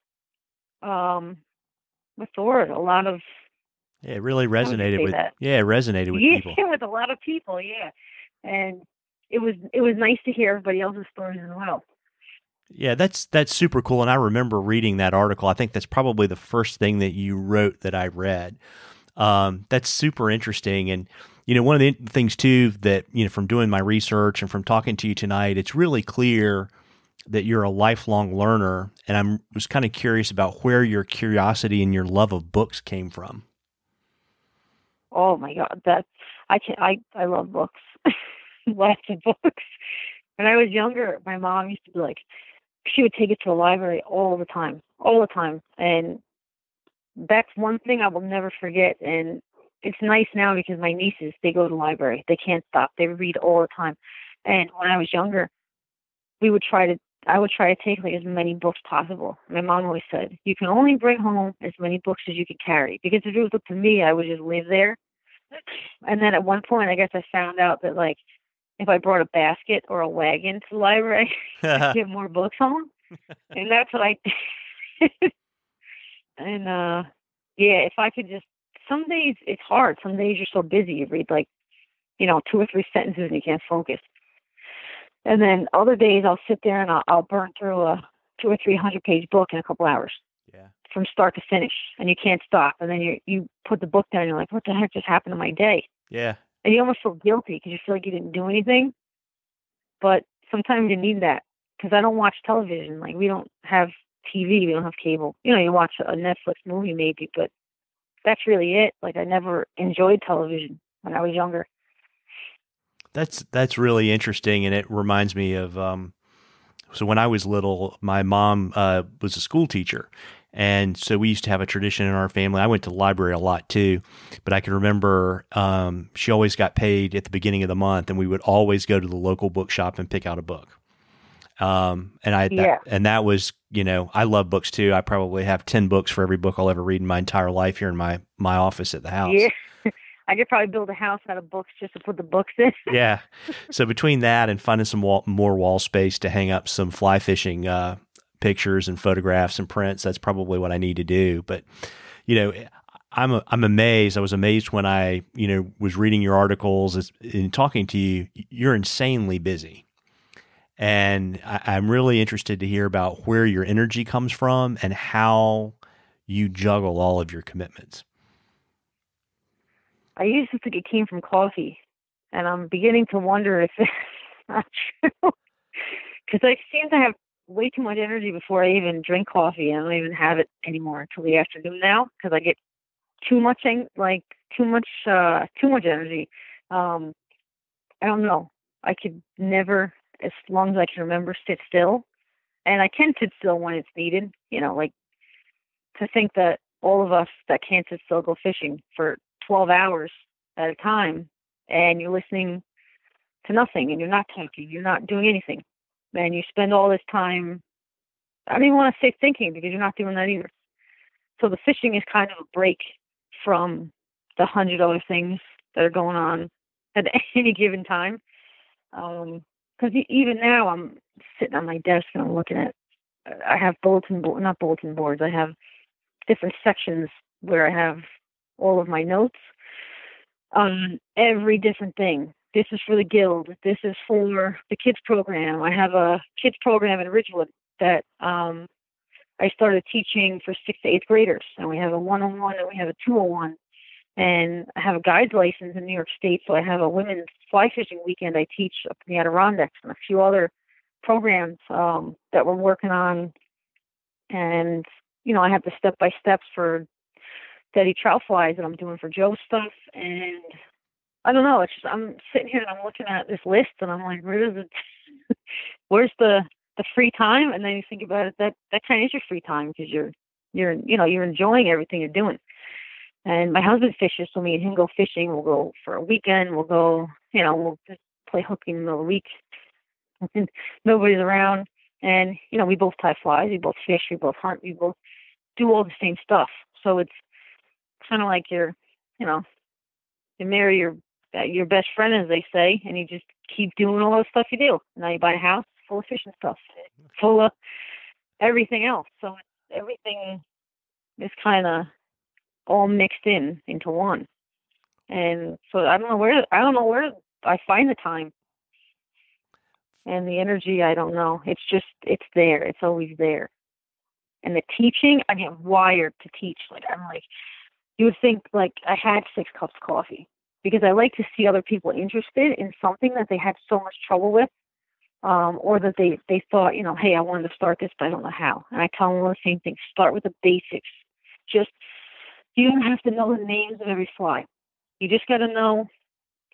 um what's the word a lot of
yeah, it really resonated with
that?
yeah, it resonated with
yeah,
people. (laughs)
with a lot of people, yeah. And it was it was nice to hear everybody else's stories as well.
Yeah, that's that's super cool. And I remember reading that article. I think that's probably the first thing that you wrote that I read. Um, that's super interesting. And you know, one of the things too that you know from doing my research and from talking to you tonight, it's really clear that you're a lifelong learner. And I was kind of curious about where your curiosity and your love of books came from.
Oh my god, that I can I I love books, (laughs) lots of books. When I was younger, my mom used to be like, she would take it to the library all the time, all the time, and that's one thing I will never forget. And it's nice now because my nieces they go to the library, they can't stop, they read all the time. And when I was younger, we would try to I would try to take like as many books possible. My mom always said, you can only bring home as many books as you can carry. Because if it was up to me, I would just live there. And then at one point, I guess I found out that like if I brought a basket or a wagon to the library, (laughs) (laughs) get more books home. and that's what I did. (laughs) and uh yeah, if I could just some days it's hard. Some days you're so busy you read like, you know, two or three sentences and you can't focus. And then other days I'll sit there and I'll, I'll burn through a two or three hundred page book in a couple hours.
Yeah.
From start to finish, and you can't stop. And then you you put the book down. and You're like, what the heck just happened to my day?
Yeah.
And you almost feel guilty because you feel like you didn't do anything. But sometimes you need that because I don't watch television. Like we don't have TV. We don't have cable. You know, you watch a Netflix movie maybe, but that's really it. Like I never enjoyed television when I was younger.
That's that's really interesting, and it reminds me of. Um, so when I was little, my mom uh, was a school teacher, and so we used to have a tradition in our family. I went to the library a lot too, but I can remember um, she always got paid at the beginning of the month, and we would always go to the local bookshop and pick out a book. Um, and I,
Yeah.
that, and that was, you know, I love books too. I probably have 10 books for every book I'll ever read in my entire life here in my, my office at the house.
Yeah. (laughs) I could probably build a house out of books just to put the books in. (laughs)
yeah. So between that and finding some wall, more wall space to hang up some fly fishing uh, pictures and photographs and prints, that's probably what I need to do. But you know, I'm a, I'm amazed. I was amazed when I you know was reading your articles and talking to you. You're insanely busy. And I, I'm really interested to hear about where your energy comes from and how you juggle all of your commitments.
I used to think it came from coffee, and I'm beginning to wonder if (laughs) it's not true. Because I seem to have way too much energy before I even drink coffee, I don't even have it anymore until the afternoon now because I get too much, like too much, uh, too much energy. Um, I don't know. I could never, as long as I can remember, sit still, and I can sit still when it's needed. You know, like to think that all of us that can't sit still go fishing for 12 hours at a time and you're listening to nothing and you're not talking, you're not doing anything. And you spend all this time, I don't even want to say thinking because you're not doing that either. So the fishing is kind of a break from the hundred other things that are going on at (laughs) any given time. Um, because even now I'm sitting on my desk and I'm looking at, I have bulletin board, not bulletin boards, I have different sections where I have all of my notes on every different thing. This is for the guild. This is for the kids program. I have a kids program in Ridgewood that um, I started teaching for sixth to eighth graders, and we have a one-on-one and we have a two-on-one. And I have a guide's license in New York State, so I have a women's fly fishing weekend I teach up in the Adirondacks and a few other programs um, that we're working on. And you know, I have the step by steps for Dette Trout Flies that I'm doing for Joe stuff. And I don't know, it's just, I'm sitting here and I'm looking at this list and I'm like, where is it? (laughs) Where's the, the free time? And then you think about it, that, that kind of is your free time because you're, you're, you know, you're enjoying everything you're doing. And my husband fishes, so me and him go fishing. We'll go for a weekend. We'll go, you know, we'll just play hooky in the middle of the week. (laughs) And nobody's around. And, you know, we both tie flies, we both fish, we both hunt, we both do all the same stuff. So it's kind of like you're, you know, you marry your your best friend, as they say, and you just keep doing all the stuff you do. Now you buy a house full of fishing stuff, full of everything else. So everything is kind of all mixed in into one. And so I don't know where I don't know where I find the time and the energy. I don't know. It's just it's there. It's always there. And the teaching, I get wired to teach. Like I'm like, you would think like I had six cups of coffee because I like to see other people interested in something that they had so much trouble with, um, or that they they thought, you know, hey, I wanted to start this, but I don't know how. And I tell them the same thing: start with the basics. Just you don't have to know the names of every fly. You just got to know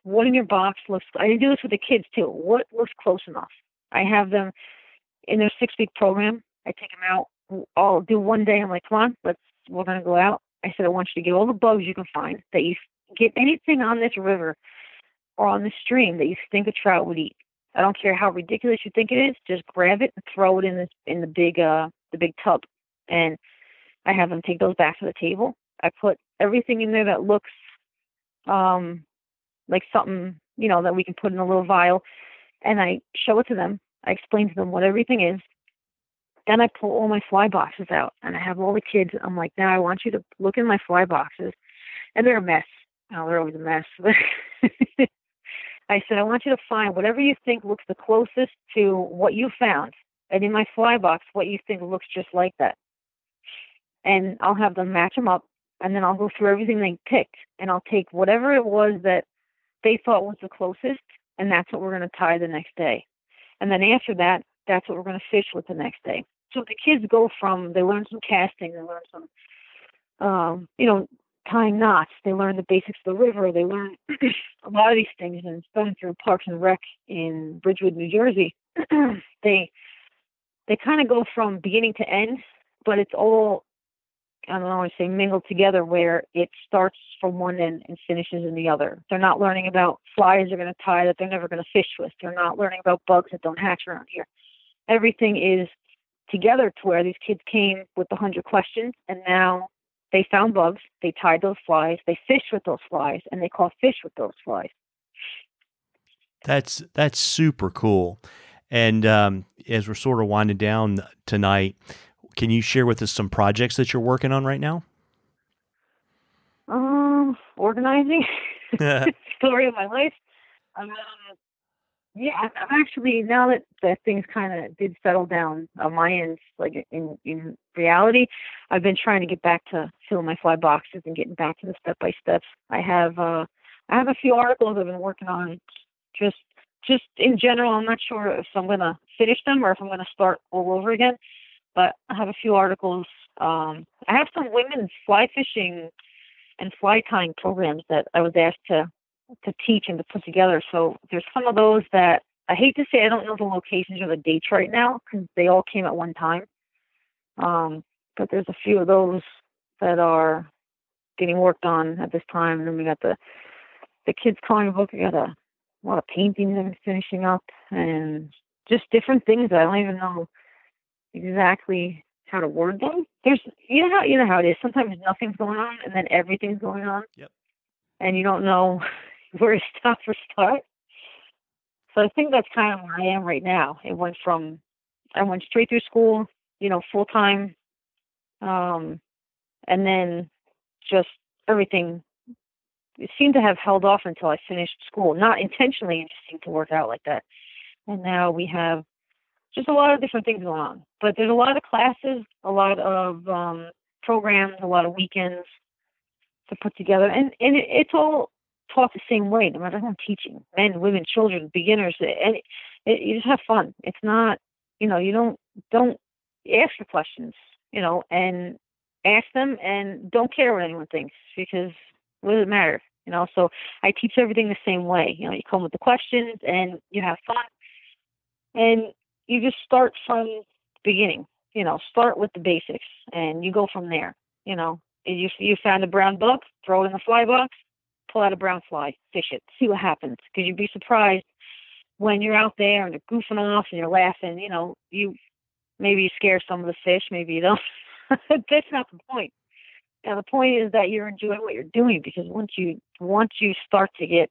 what in your box looks. I do this with the kids too. What looks close enough? I have them in their six week program. I take them out. I'll do one day. I'm like, come on, let's. We're gonna go out. I said, I want you to get all the bugs you can find that you get anything on this river or on this stream that you think a trout would eat. I don't care how ridiculous you think it is. Just grab it and throw it in this in the big uh the big tub, and I have them take those back to the table. I put everything in there that looks um like something you know that we can put in a little vial, and I show it to them. I explain to them what everything is. Then I pull all my fly boxes out, and I have all the kids. I'm like, now I want you to look in my fly boxes, and they're a mess. Oh, they're always a mess. (laughs) I said, I want you to find whatever you think looks the closest to what you found, and in my fly box, what you think looks just like that. And I'll have them match them up, and then I'll go through everything they picked, and I'll take whatever it was that they thought was the closest, and that's what we're going to tie the next day. And then after that, that's what we're going to fish with the next day. So the kids go from they learn some casting, they learn some, um, you know, tying knots. They learn the basics of the river. They learn (clears throat) a lot of these things. And going through Parks and Rec in Ridgewood, New Jersey, (clears throat) they they kind of go from beginning to end, but it's all I don't know, I want to say mingled together where it starts from one end and finishes in the other. They're not learning about flies they're going to tie that they're never going to fish with. They're not learning about bugs that don't hatch around here. everything is together to where these kids came with the hundred questions and now they found bugs, they tied those flies, they fished with those flies, and they caught fish with those flies.
That's that's super cool. And um, as we're sort of winding down tonight, can you share with us some projects that you're working on right now?
Um, organizing. (laughs) (laughs) Story of my life. Um, yeah, I'm actually now that that things kind of did settle down on my end, like in in reality, I've been trying to get back to filling my fly boxes and getting back to the step by steps. I have uh I have a few articles I've been working on, just just in general. I'm not sure if I'm gonna finish them or if I'm gonna start all over again, but I have a few articles. Um, I have some women's fly fishing and fly tying programs that I was asked to to teach and to put together. So there's some of those that I hate to say I don't know the locations or the dates right now because they all came at one time. Um, but there's a few of those that are getting worked on at this time. And then we got the the kids coloring book. We got a, a lot of paintings I'm finishing up and just different things that I don't even know exactly how to word them. There's you know how you know how it is. Sometimes nothing's going on and then everything's going on.
Yep.
And you don't know (laughs) where to stop or start. So I think that's kind of where I am right now. It went from I went straight through school, you know, full time, um, and then just everything it seemed to have held off until I finished school. Not intentionally, it just seemed to work out like that. And now we have just a lot of different things going on. But there's a lot of classes, a lot of um, programs, a lot of weekends to put together, and and it, it's all taught the same way, no matter who I'm teaching men, women, children, beginners. Eh, and it, it, you just have fun. It's not, you know, you don't don't ask for questions, you know, and ask them and don't care what anyone thinks because what does it matter? You know, so I teach everything the same way. You know, you come with the questions and you have fun, and you just start from the beginning. You know, start with the basics and you go from there. You know, you you found a brown bug, throw it in the fly box, pull out a brown fly, fish it, see what happens. Because you'd be surprised when you're out there and you're goofing off and you're laughing. You know, you maybe you scare some of the fish, maybe you don't. (laughs) That's not the point. Now the point is that you're enjoying what you're doing because once you once you start to get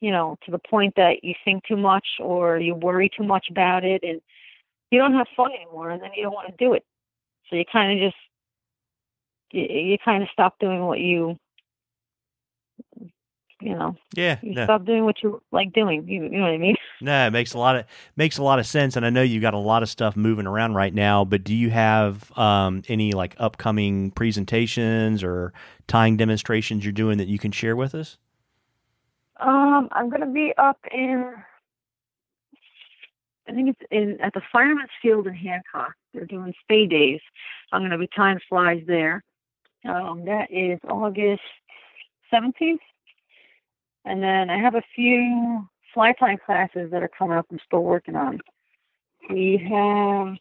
you know to the point that you think too much or you worry too much about it and you don't have fun anymore and then you don't want to do it so you kind of just you, you kind of stop doing what you you know
yeah
you
no.
stop doing what you like doing you, you know what i mean? (laughs)
No it makes a lot of makes a lot of sense and i know you've got a lot of stuff moving around right now but do you have um, any like upcoming presentations or tying demonstrations you're doing that you can share with us?
Um i'm going to be up in i think it's in at the fireman's field in hancock. They're doing spey days. I'm going to be tying flies there. Um, that is august 17th. And then I have a few fly classes that are coming up I'm still working on. We have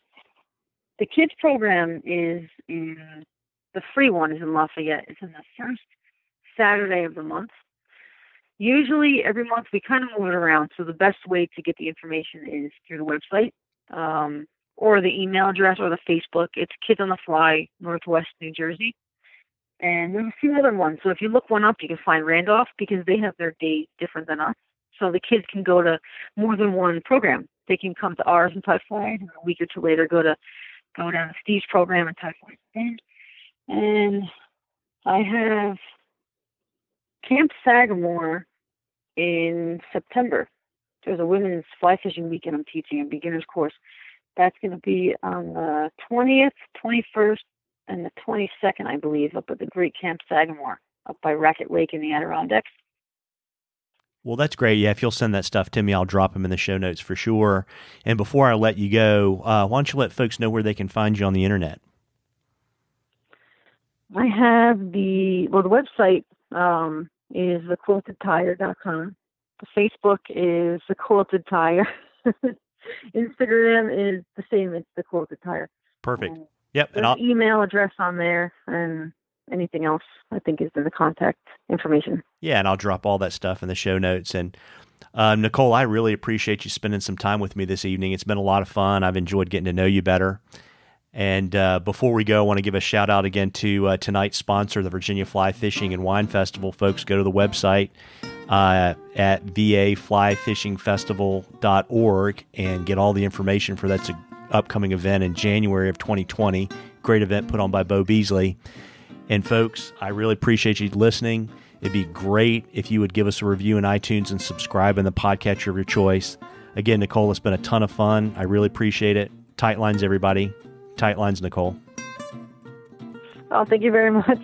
the kids program is in the free one is in Lafayette. It's in the first Saturday of the month. Usually every month we kind of move it around. So the best way to get the information is through the website um, or the email address or the Facebook. It's Kids on the Fly, Northwest New Jersey. And there's a few other ones. So if you look one up, you can find Randolph because they have their days different than us. So the kids can go to more than one program. They can come to ours and type flies, and a week or two later go to go down to Steve's program and type flies. And I have Camp Sagamore in September. There's a women's fly fishing weekend I'm teaching a beginner's course. That's going to be on the 20th, 21st, and the 22nd, I believe, up at the Great Camp Sagamore, up by Raquette Lake in the Adirondacks.
Well, that's great. Yeah, if you'll send that stuff to me, I'll drop them in the show notes for sure. And before I let you go, uh, why don't you let folks know where they can find you on the internet?
I have the well, the website um, is thequiltedtyer.com. The Facebook is the quilted tyer. (laughs) Instagram is the same. It's the quilted tyer.
Perfect.
Um,
Yep.
There's
And I'll,
email address on there, and anything else I think is in the contact information.
yeah, and I'll drop all that stuff in the show notes. And Uh, Nicole, I really appreciate you spending some time with me this evening. It's been a lot of fun. I've enjoyed getting to know you better. And uh, before we go, I want to give a shout out again to uh, tonight's sponsor, the Virginia Fly Fishing and Wine Festival. Folks, go to the website uh, at vaflyfishingfestival.org and get all the information for that upcoming event in January of 2020. Great event put on by Beau Beasley. And folks, I really appreciate you listening. It'd be great if you would give us a review in iTunes and subscribe in the podcatcher of your choice. Again, Nicole, it's been a ton of fun. I really appreciate it. Tight lines, everybody. Tight lines, Nicole.
Oh, thank you very much.